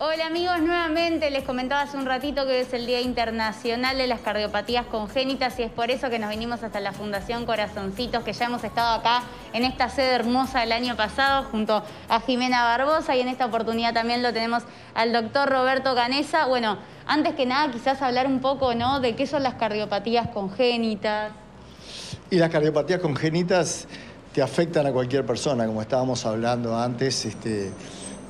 Hola amigos, nuevamente les comentaba hace un ratito que es el Día Internacional de las Cardiopatías Congénitas y es por eso que nos vinimos hasta la Fundación Corazoncitos, que ya hemos estado acá en esta sede hermosa del año pasado junto a Jimena Barbosa y en esta oportunidad también lo tenemos al doctor Roberto Canesa. Bueno, antes que nada quizás hablar un poco ¿no? de qué son las cardiopatías congénitas. Y las cardiopatías congénitas te afectan a cualquier persona, como estábamos hablando antes. Este,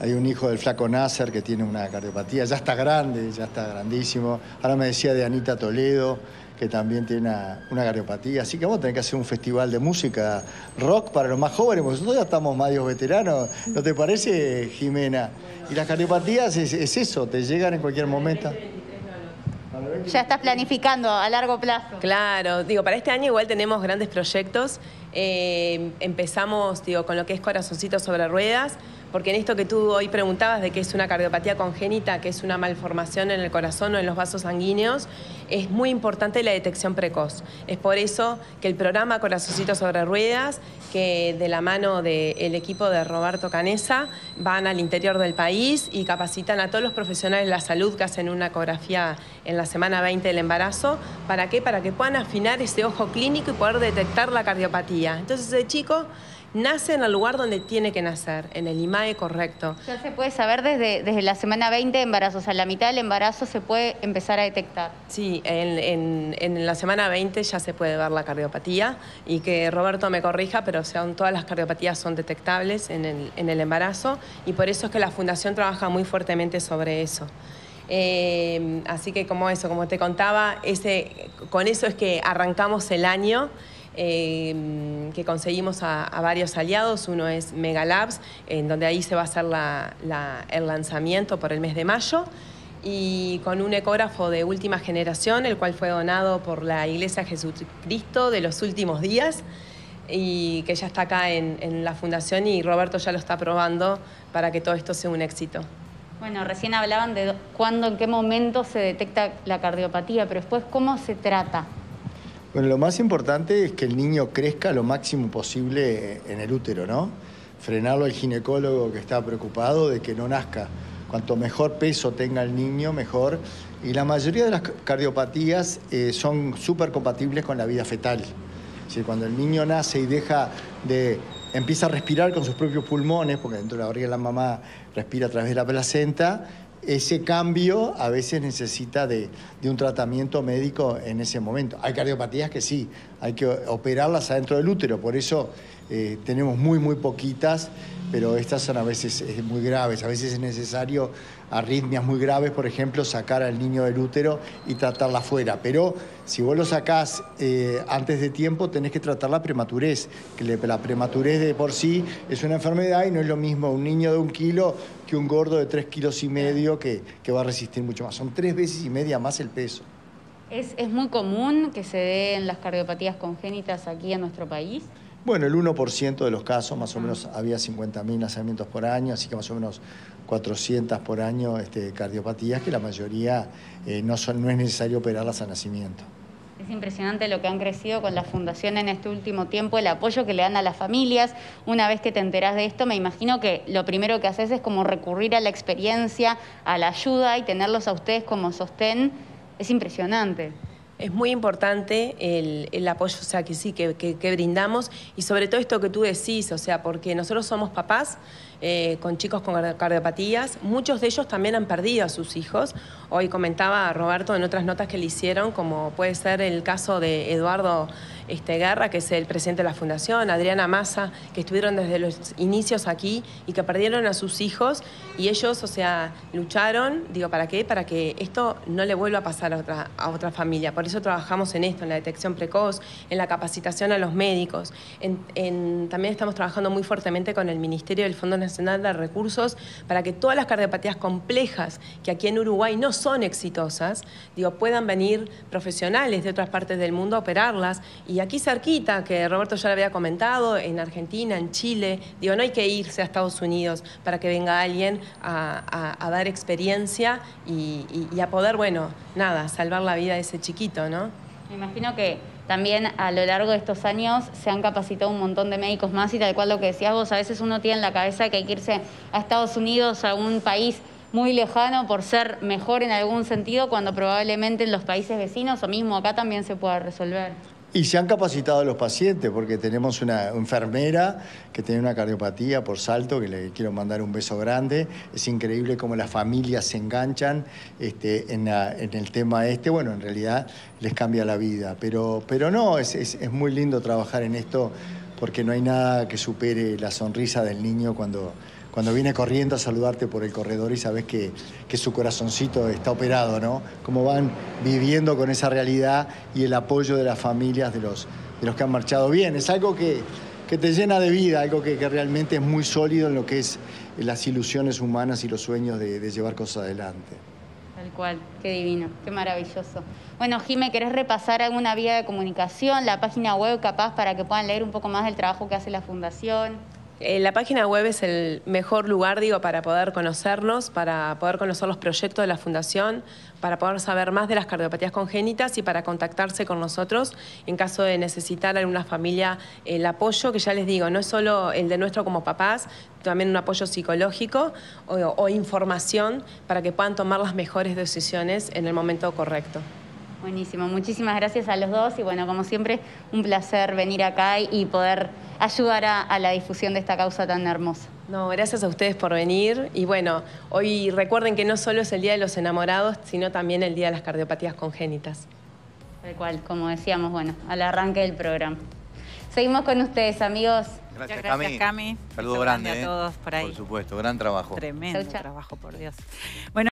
hay un hijo del flaco Nasser que tiene una cardiopatía, ya está grande, ya está grandísimo. Ahora me decía de Anita Toledo, que también tiene una, cardiopatía. Así que vamos a tener que hacer un festival de música rock para los más jóvenes, porque nosotros ya estamos medios veteranos. ¿No te parece, Jimena? Y las cardiopatías es, eso, te llegan en cualquier momento. Ya estás planificando a largo plazo. Claro, digo, para este año igual tenemos grandes proyectos. Eh, empezamos, digo, con lo que es Corazoncito sobre Ruedas porque en esto que tú hoy preguntabas de que es una cardiopatía congénita, que es una malformación en el corazón o en los vasos sanguíneos, es muy importante la detección precoz. Es por eso que el programa Corazoncito sobre Ruedas, que de la mano del equipo de Roberto Canesa, van al interior del país y capacitan a todos los profesionales de la salud que hacen una ecografía en la semana 20 del embarazo. ¿Para qué? Para que puedan afinar ese ojo clínico y poder detectar la cardiopatía. Entonces ese chico nace en el lugar donde tiene que nacer, en el IMAE correcto. Ya se puede saber desde, desde la semana 20 de embarazo, o sea, la mitad del embarazo se puede empezar a detectar. Sí, en, en, la semana 20 ya se puede ver la cardiopatía y que Roberto me corrija, pero sean, todas las cardiopatías son detectables en el, en el embarazo y por eso es que la Fundación trabaja muy fuertemente sobre eso. Eh, así que como eso, como te contaba, ese, con eso es que arrancamos el año. Que conseguimos a, varios aliados. Uno es Megalabs, en donde ahí se va a hacer el lanzamiento por el mes de mayo. Y con un ecógrafo de última generación, el cual fue donado por la Iglesia Jesucristo de los últimos días y que ya está acá en, en la fundación y Roberto ya lo está probando para que todo esto sea un éxito. Bueno, recién hablaban de cuándo, en qué momento se detecta la cardiopatía, pero después, ¿cómo se trata? Bueno, lo más importante es que el niño crezca lo máximo posible en el útero, ¿no? Frenarlo al ginecólogo que está preocupado de que no nazca. Cuanto mejor peso tenga el niño, mejor. Y la mayoría de las cardiopatías eh, son súper compatibles con la vida fetal. Es cuando el niño nace y deja de empieza a respirar con sus propios pulmones, porque dentro de la barriga de la mamá respira a través de la placenta, ese cambio a veces necesita de, un tratamiento médico en ese momento. Hay cardiopatías que sí, hay que operarlas adentro del útero, por eso eh, tenemos muy, muy poquitas pero estas son a veces eh, muy graves. A veces es necesario arritmias muy graves, por ejemplo, sacar al niño del útero y tratarla afuera. Pero si vos lo sacás eh, antes de tiempo, tenés que tratar la prematurez, que la prematurez de por sí es una enfermedad y no es lo mismo un niño de un kilo que un gordo de tres kilos y medio que, va a resistir mucho más. Son tres veces y media más el peso. ¿Es, ¿Es muy común que se den las cardiopatías congénitas aquí en nuestro país? Bueno, el 1% de los casos, más o menos había 50.000 nacimientos por año, así que más o menos 400 por año este, cardiopatías, que la mayoría eh, no, son, no es necesario operarlas a nacimiento. Es impresionante lo que han crecido con la fundación en este último tiempo, el apoyo que le dan a las familias. Una vez que te enteras de esto, me imagino que lo primero que haces es como recurrir a la experiencia, a la ayuda y tenerlos a ustedes como sostén. Es impresionante. Es muy importante el, apoyo, o sea, que sí, que, que, brindamos. Y sobre todo esto que tú decís, o sea, porque nosotros somos papás eh, con chicos con cardiopatías, muchos de ellos también han perdido a sus hijos. Hoy comentaba Roberto en otras notas que le hicieron, como puede ser el caso de Eduardo este, Guerra, que es el presidente de la Fundación, Adriana Massa, que estuvieron desde los inicios aquí y que perdieron a sus hijos y ellos, o sea, lucharon, digo, ¿para qué? Para que esto no le vuelva a pasar a otra, a otra familia. Por eso trabajamos en esto, en la detección precoz, en la capacitación a los médicos. también estamos trabajando muy fuertemente con el Ministerio del Fondo Nacional de Recursos para que todas las cardiopatías complejas que aquí en Uruguay no son exitosas, digo, puedan venir profesionales de otras partes del mundo a operarlas y y aquí cerquita, que Roberto ya le había comentado, en Argentina, en Chile, digo, no hay que irse a Estados Unidos para que venga alguien a, dar experiencia y, a poder, bueno, nada, salvar la vida de ese chiquito, ¿no? Me imagino que también a lo largo de estos años se han capacitado un montón de médicos más y tal cual lo que decías vos, a veces uno tiene en la cabeza que hay que irse a Estados Unidos, a un país muy lejano por ser mejor en algún sentido cuando probablemente en los países vecinos o mismo acá también se pueda resolver. Y se han capacitado los pacientes porque tenemos una enfermera que tiene una cardiopatía por salto, que le quiero mandar un beso grande. Es increíble cómo las familias se enganchan este, en, el tema este. Bueno, en realidad les cambia la vida, pero, pero no, es, es muy lindo trabajar en esto porque no hay nada que supere la sonrisa del niño cuando cuando viene corriendo a saludarte por el corredor y sabes que, su corazoncito está operado, ¿no? Cómo van viviendo con esa realidad y el apoyo de las familias de los, de los que han marchado bien. Es algo que, te llena de vida, algo que, realmente es muy sólido en lo que es las ilusiones humanas y los sueños de, de llevar cosas adelante. Tal cual, qué divino, qué maravilloso. Bueno, Jime, ¿querés repasar alguna vía de comunicación, la página web capaz para que puedan leer un poco más del trabajo que hace la Fundación? Eh, la página web es el mejor lugar, digo, para poder conocernos, para poder conocer los proyectos de la Fundación, para poder saber más de las cardiopatías congénitas y para contactarse con nosotros en caso de necesitar alguna familia el apoyo, que ya les digo, no es solo el de nuestro como papás, también un apoyo psicológico o, o información para que puedan tomar las mejores decisiones en el momento correcto. Buenísimo, muchísimas gracias a los dos y bueno, como siempre, un placer venir acá y poder ayudar a, la difusión de esta causa tan hermosa. No, gracias a ustedes por venir y bueno, hoy recuerden que no solo es el Día de los Enamorados, sino también el Día de las Cardiopatías Congénitas. Tal cual, como decíamos, bueno, al arranque del programa. Seguimos con ustedes, amigos. Gracias, gracias Cami. Saludos grande. a ¿eh? todos por ahí. Por supuesto, gran trabajo. Tremendo trabajo, por Dios. Bueno,